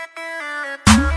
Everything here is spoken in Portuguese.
arte